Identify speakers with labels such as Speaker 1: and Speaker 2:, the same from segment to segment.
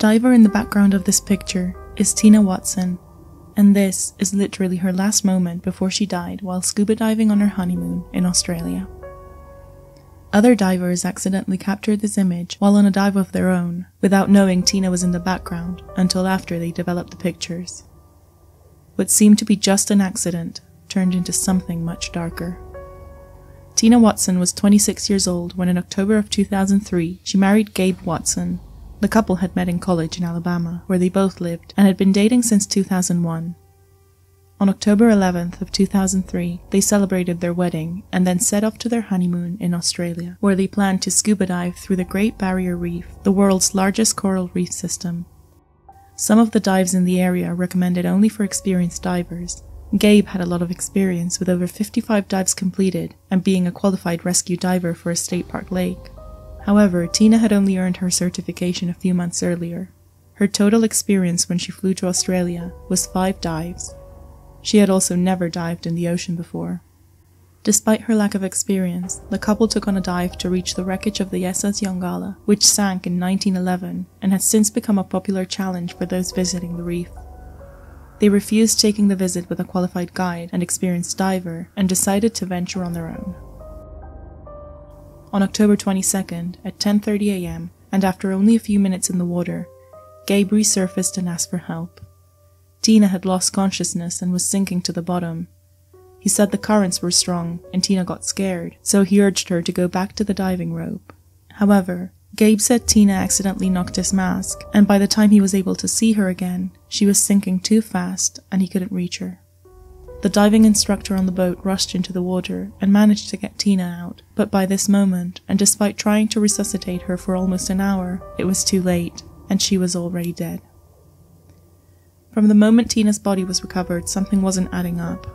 Speaker 1: The diver in the background of this picture is Tina Watson, and this is literally her last moment before she died while scuba diving on her honeymoon in Australia. Other divers accidentally captured this image while on a dive of their own, without knowing Tina was in the background until after they developed the pictures. What seemed to be just an accident turned into something much darker. Tina Watson was 26 years old when in October of 2003 she married Gabe Watson. The couple had met in college in Alabama, where they both lived, and had been dating since 2001. On October 11th of 2003, they celebrated their wedding and then set off to their honeymoon in Australia, where they planned to scuba dive through the Great Barrier Reef, the world's largest coral reef system. Some of the dives in the area are recommended only for experienced divers. Gabe had a lot of experience with over 55 dives completed and being a qualified rescue diver for a state park lake. However, Tina had only earned her certification a few months earlier. Her total experience when she flew to Australia was five dives, she had also never dived in the ocean before. Despite her lack of experience, the couple took on a dive to reach the wreckage of the SS Yongala, which sank in 1911 and has since become a popular challenge for those visiting the reef. They refused taking the visit with a qualified guide and experienced diver and decided to venture on their own. On October 22nd at 10:30 a.m. and after only a few minutes in the water, Gabe resurfaced and asked for help. Tina had lost consciousness and was sinking to the bottom. He said the currents were strong and Tina got scared, so he urged her to go back to the diving rope. However, Gabe said Tina accidentally knocked his mask, and by the time he was able to see her again, she was sinking too fast and he couldn't reach her. The diving instructor on the boat rushed into the water and managed to get Tina out, but by this moment, and despite trying to resuscitate her for almost an hour, it was too late, and she was already dead. From the moment Tina's body was recovered, something wasn't adding up.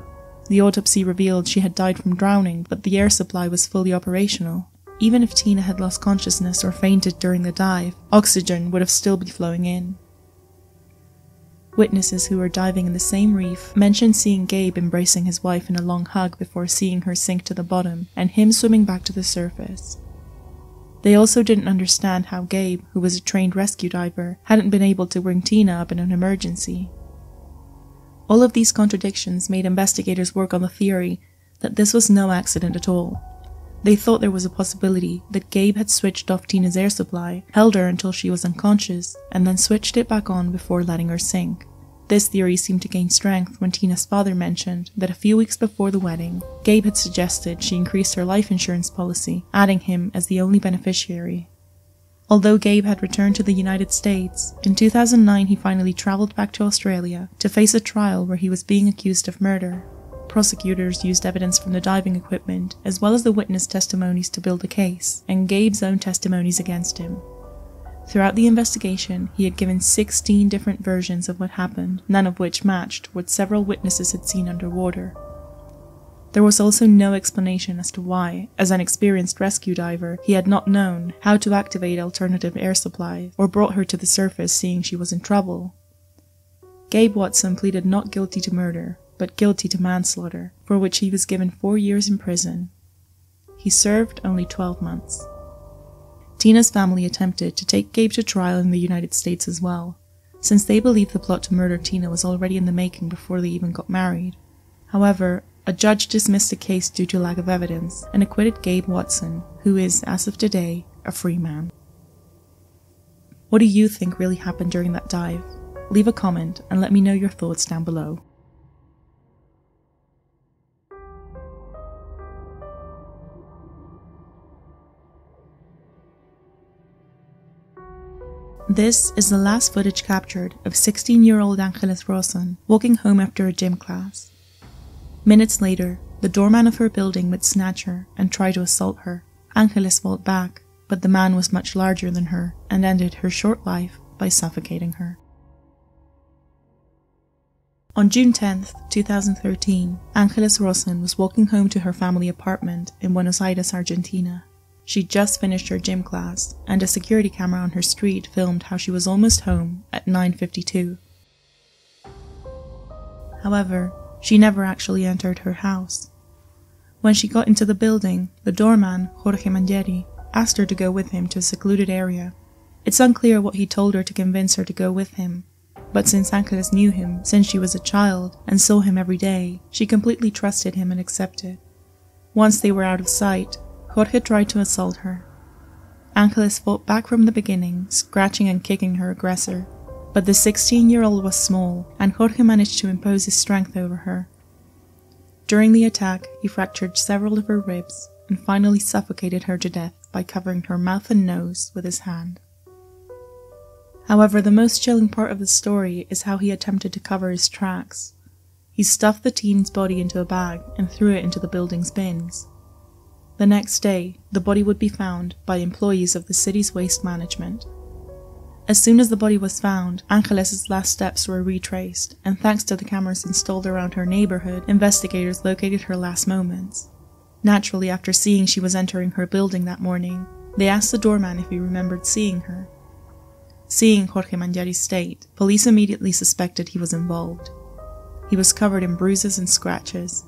Speaker 1: The autopsy revealed she had died from drowning, but the air supply was fully operational. Even if Tina had lost consciousness or fainted during the dive, oxygen would have still been flowing in. Witnesses who were diving in the same reef mentioned seeing Gabe embracing his wife in a long hug before seeing her sink to the bottom and him swimming back to the surface. They also didn't understand how Gabe, who was a trained rescue diver, hadn't been able to bring Tina up in an emergency. All of these contradictions made investigators work on the theory that this was no accident at all. They thought there was a possibility that Gabe had switched off Tina's air supply, held her until she was unconscious, and then switched it back on before letting her sink. This theory seemed to gain strength when Tina's father mentioned that a few weeks before the wedding, Gabe had suggested she increase her life insurance policy, adding him as the only beneficiary. Although Gabe had returned to the United States, in 2009 he finally travelled back to Australia to face a trial where he was being accused of murder. Prosecutors used evidence from the diving equipment as well as the witness testimonies to build a case, and Gabe's own testimonies against him. Throughout the investigation, he had given 16 different versions of what happened, none of which matched what several witnesses had seen underwater. There was also no explanation as to why, as an experienced rescue diver, he had not known how to activate alternative air supplies or brought her to the surface seeing she was in trouble. Gabe Watson pleaded not guilty to murder, but guilty to manslaughter, for which he was given four years in prison. He served only 12 months. Tina's family attempted to take Gabe to trial in the United States as well, since they believed the plot to murder Tina was already in the making before they even got married. However, a judge dismissed the case due to lack of evidence and acquitted Gabe Watson, who is, as of today, a free man. What do you think really happened during that dive? Leave a comment and let me know your thoughts down below. This is the last footage captured of 16 year old Angeles Rawson walking home after a gym class. Minutes later, the doorman of her building would snatch her and try to assault her. Angeles fought back, but the man was much larger than her and ended her short life by suffocating her. On June 10, 2013, Angeles Rawson was walking home to her family apartment in Buenos Aires, Argentina. She'd just finished her gym class, and a security camera on her street filmed how she was almost home at 9.52. However, she never actually entered her house. When she got into the building, the doorman, Jorge Mangeri, asked her to go with him to a secluded area. It's unclear what he told her to convince her to go with him, but since Angeles knew him since she was a child and saw him every day, she completely trusted him and accepted. Once they were out of sight, Jorge tried to assault her. Angeles fought back from the beginning, scratching and kicking her aggressor, but the 16 year old was small, and Jorge managed to impose his strength over her. During the attack, he fractured several of her ribs and finally suffocated her to death by covering her mouth and nose with his hand. However, the most chilling part of the story is how he attempted to cover his tracks. He stuffed the teen's body into a bag and threw it into the building's bins. The next day, the body would be found by employees of the city's waste management. As soon as the body was found, Angeles' last steps were retraced, and thanks to the cameras installed around her neighborhood, investigators located her last moments. Naturally, after seeing she was entering her building that morning, they asked the doorman if he remembered seeing her. Seeing Jorge Mangeri's state, police immediately suspected he was involved. He was covered in bruises and scratches,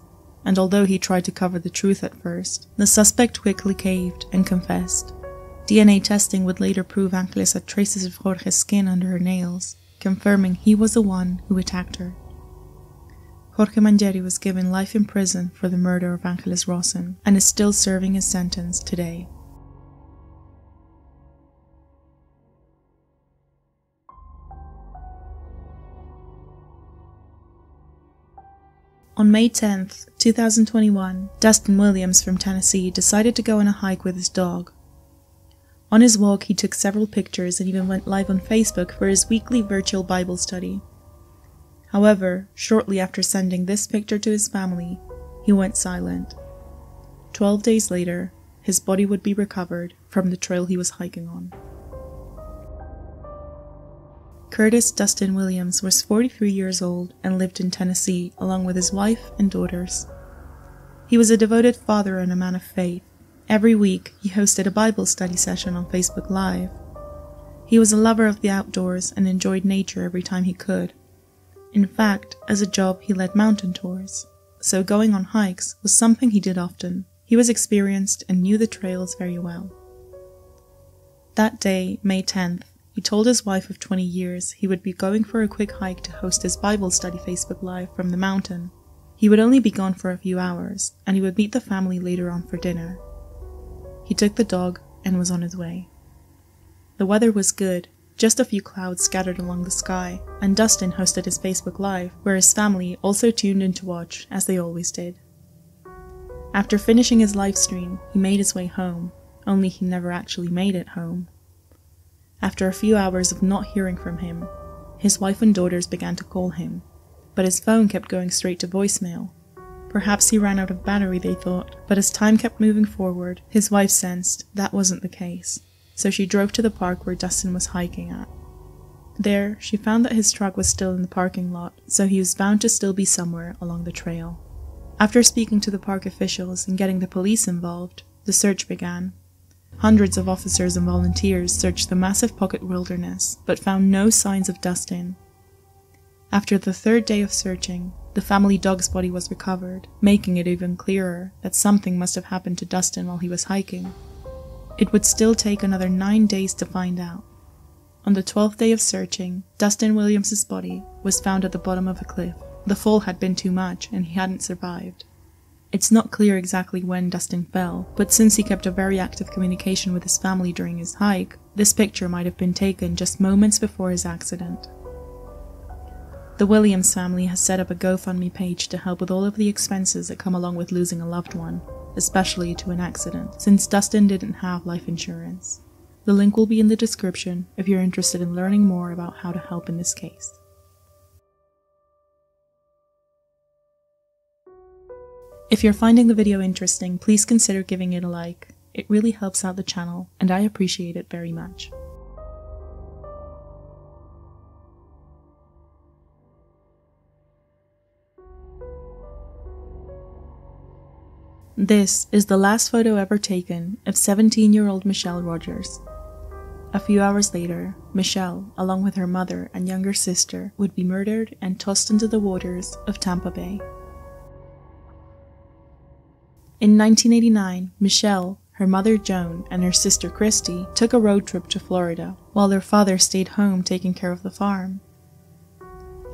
Speaker 1: and although he tried to cover the truth at first, the suspect quickly caved and confessed. DNA testing would later prove Angeles had traces of Jorge's skin under her nails, confirming he was the one who attacked her. Jorge Mangeri was given life in prison for the murder of Angeles Rawson and is still serving his sentence today. On May 10, 2021, Dustin Williams from Tennessee decided to go on a hike with his dog. On his walk, he took several pictures and even went live on Facebook for his weekly virtual Bible study. However, shortly after sending this picture to his family, he went silent. Twelve days later, his body would be recovered from the trail he was hiking on. Curtis Dustin Williams was 43 years old and lived in Tennessee along with his wife and daughters. He was a devoted father and a man of faith. Every week, he hosted a Bible study session on Facebook Live. He was a lover of the outdoors and enjoyed nature every time he could. In fact, as a job, he led mountain tours, so going on hikes was something he did often. He was experienced and knew the trails very well. That day, May 10th, he told his wife of 20 years he would be going for a quick hike to host his Bible study Facebook Live from the mountain. He would only be gone for a few hours, and he would meet the family later on for dinner. He took the dog and was on his way. The weather was good, just a few clouds scattered along the sky, and Dustin hosted his Facebook Live, where his family also tuned in to watch, as they always did. After finishing his live stream, he made his way home, only he never actually made it home. After a few hours of not hearing from him, his wife and daughters began to call him, but his phone kept going straight to voicemail. Perhaps he ran out of battery, they thought, but as time kept moving forward, his wife sensed that wasn't the case, so she drove to the park where Dustin was hiking at. There, she found that his truck was still in the parking lot, so he was bound to still be somewhere along the trail. After speaking to the park officials and getting the police involved, the search began. Hundreds of officers and volunteers searched the massive pocket wilderness, but found no signs of Dustin. After the third day of searching, the family dog's body was recovered, making it even clearer that something must have happened to Dustin while he was hiking. It would still take another nine days to find out. On the twelfth day of searching, Dustin Williams's body was found at the bottom of a cliff. The fall had been too much, and he hadn't survived. It's not clear exactly when Dustin fell, but since he kept a very active communication with his family during his hike, this picture might have been taken just moments before his accident. The Williams family has set up a GoFundMe page to help with all of the expenses that come along with losing a loved one, especially to an accident, since Dustin didn't have life insurance. The link will be in the description if you're interested in learning more about how to help in this case. If you're finding the video interesting, please consider giving it a like. It really helps out the channel, and I appreciate it very much. This is the last photo ever taken of 17 year old Michelle Rogers. A few hours later, Michelle, along with her mother and younger sister, would be murdered and tossed into the waters of Tampa Bay. In 1989, Michelle, her mother Joan and her sister Christy took a road trip to Florida, while their father stayed home taking care of the farm.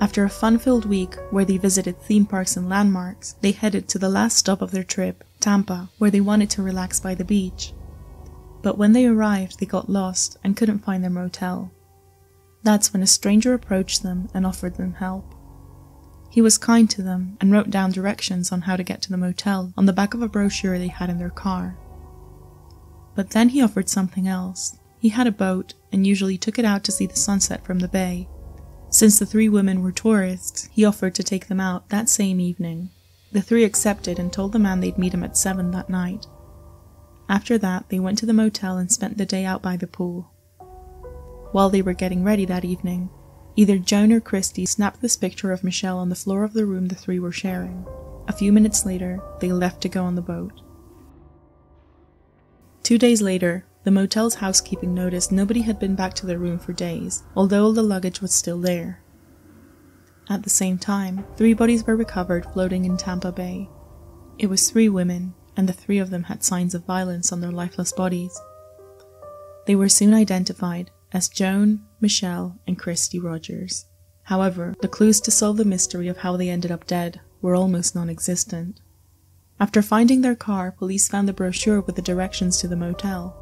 Speaker 1: After a fun filled week where they visited theme parks and landmarks, they headed to the last stop of their trip, Tampa, where they wanted to relax by the beach. But when they arrived, they got lost and couldn't find their motel. That's when a stranger approached them and offered them help. He was kind to them and wrote down directions on how to get to the motel on the back of a brochure they had in their car. But then he offered something else. He had a boat and usually took it out to see the sunset from the bay. Since the three women were tourists, he offered to take them out that same evening. The three accepted and told the man they'd meet him at 7 that night. After that, they went to the motel and spent the day out by the pool. While they were getting ready that evening, either Joan or Christy snapped this picture of Michelle on the floor of the room the three were sharing. A few minutes later, they left to go on the boat. Two days later, the motel's housekeeping noticed nobody had been back to their room for days, although all the luggage was still there. At the same time, three bodies were recovered floating in Tampa Bay. It was three women, and the three of them had signs of violence on their lifeless bodies. They were soon identified as Joan, Michelle, and Christy Rogers. However, the clues to solve the mystery of how they ended up dead were almost non existent. After finding their car, police found the brochure with the directions to the motel.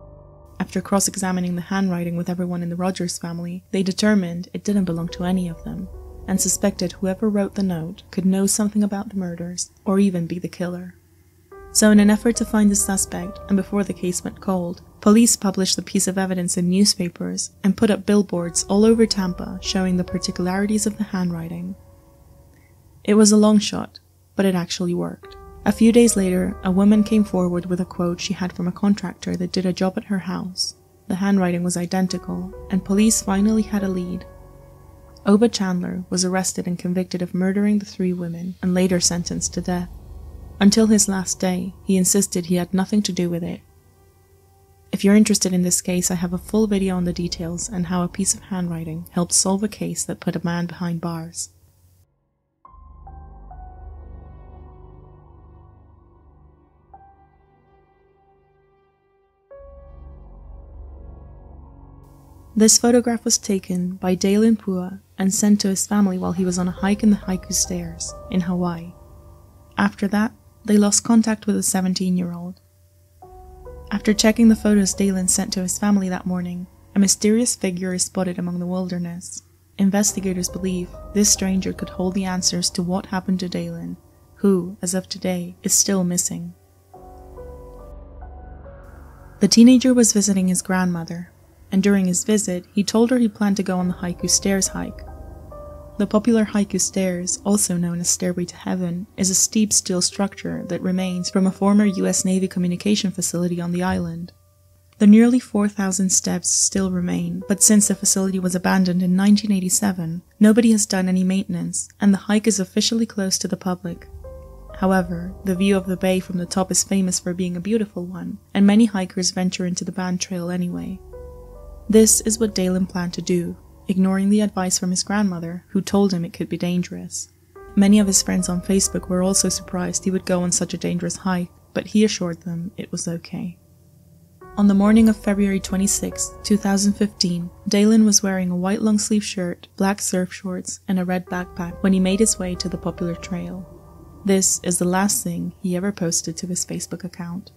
Speaker 1: After cross examining the handwriting with everyone in the Rogers family, they determined it didn't belong to any of them, and suspected whoever wrote the note could know something about the murders or even be the killer. So, in an effort to find the suspect, and before the case went cold, police published the piece of evidence in newspapers and put up billboards all over Tampa showing the particularities of the handwriting. It was a long shot, but it actually worked. A few days later, a woman came forward with a quote she had from a contractor that did a job at her house. The handwriting was identical, and police finally had a lead. Oba Chandler was arrested and convicted of murdering the three women and later sentenced to death. Until his last day, he insisted he had nothing to do with it. If you're interested in this case, I have a full video on the details and how a piece of handwriting helped solve a case that put a man behind bars. This photograph was taken by Daylenn Pua and sent to his family while he was on a hike in the Haiku Stairs in Hawaii. After that, they lost contact with the 17 year old. After checking the photos Daylenn sent to his family that morning, a mysterious figure is spotted among the wilderness. Investigators believe this stranger could hold the answers to what happened to Daylenn, who, as of today, is still missing. The teenager was visiting his grandmother, and during his visit, he told her he planned to go on the Haiku Stairs hike. The popular Haiku Stairs, also known as Stairway to Heaven, is a steep steel structure that remains from a former US Navy communication facility on the island. The nearly 4,000 steps still remain, but since the facility was abandoned in 1987, nobody has done any maintenance, and the hike is officially closed to the public. However, the view of the bay from the top is famous for being a beautiful one, and many hikers venture into the banned trail anyway. This is what Daylenn planned to do, ignoring the advice from his grandmother, who told him it could be dangerous. Many of his friends on Facebook were also surprised he would go on such a dangerous hike, but he assured them it was okay. On the morning of February 26, 2015, Daylenn was wearing a white long sleeve shirt, black surf shorts, and a red backpack when he made his way to the popular trail. This is the last thing he ever posted to his Facebook account.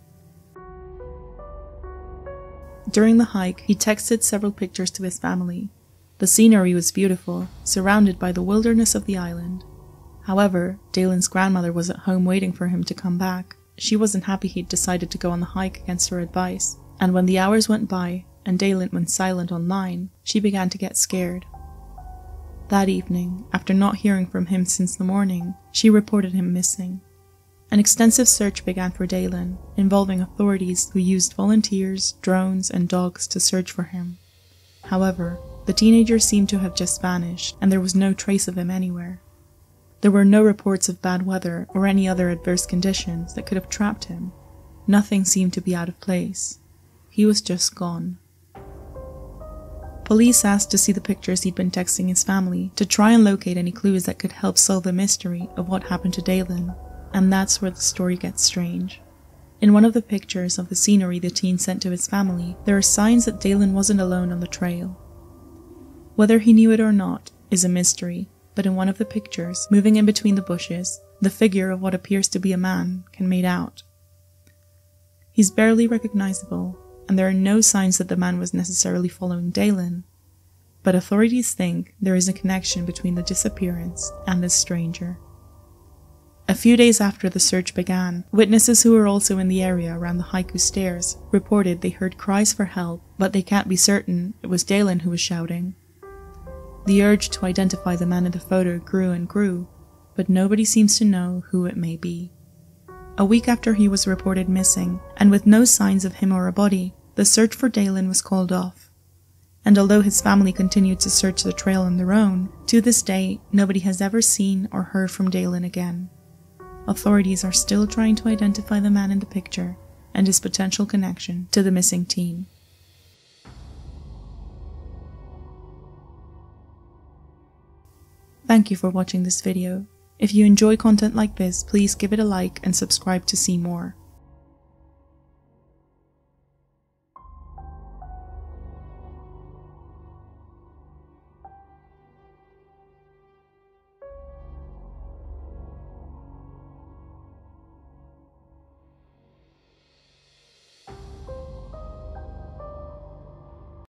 Speaker 1: During the hike, he texted several pictures to his family. The scenery was beautiful, surrounded by the wilderness of the island. However, Daylenn's grandmother was at home waiting for him to come back. She wasn't happy he'd decided to go on the hike against her advice, and when the hours went by and Daylenn went silent online, she began to get scared. That evening, after not hearing from him since the morning, she reported him missing. An extensive search began for Daylenn, involving authorities who used volunteers, drones, and dogs to search for him. However, the teenager seemed to have just vanished, and there was no trace of him anywhere. There were no reports of bad weather or any other adverse conditions that could have trapped him. Nothing seemed to be out of place. He was just gone. Police asked to see the pictures he'd been texting his family to try and locate any clues that could help solve the mystery of what happened to Daylenn, and that's where the story gets strange. In one of the pictures of the scenery the teen sent to his family, there are signs that Daylenn wasn't alone on the trail. Whether he knew it or not is a mystery, but in one of the pictures, moving in between the bushes, the figure of what appears to be a man can made out. He's barely recognizable, and there are no signs that the man was necessarily following Daylenn, but authorities think there is a connection between the disappearance and this stranger. A few days after the search began, witnesses who were also in the area around the Haiku stairs reported they heard cries for help, but they can't be certain it was Daylenn who was shouting. The urge to identify the man in the photo grew and grew, but nobody seems to know who it may be. A week after he was reported missing, and with no signs of him or a body, the search for Daylenn was called off. And although his family continued to search the trail on their own, to this day, nobody has ever seen or heard from Daylenn again. Authorities are still trying to identify the man in the picture and his potential connection to the missing teen. Thank you for watching this video. If you enjoy content like this, please give it a like and subscribe to see more.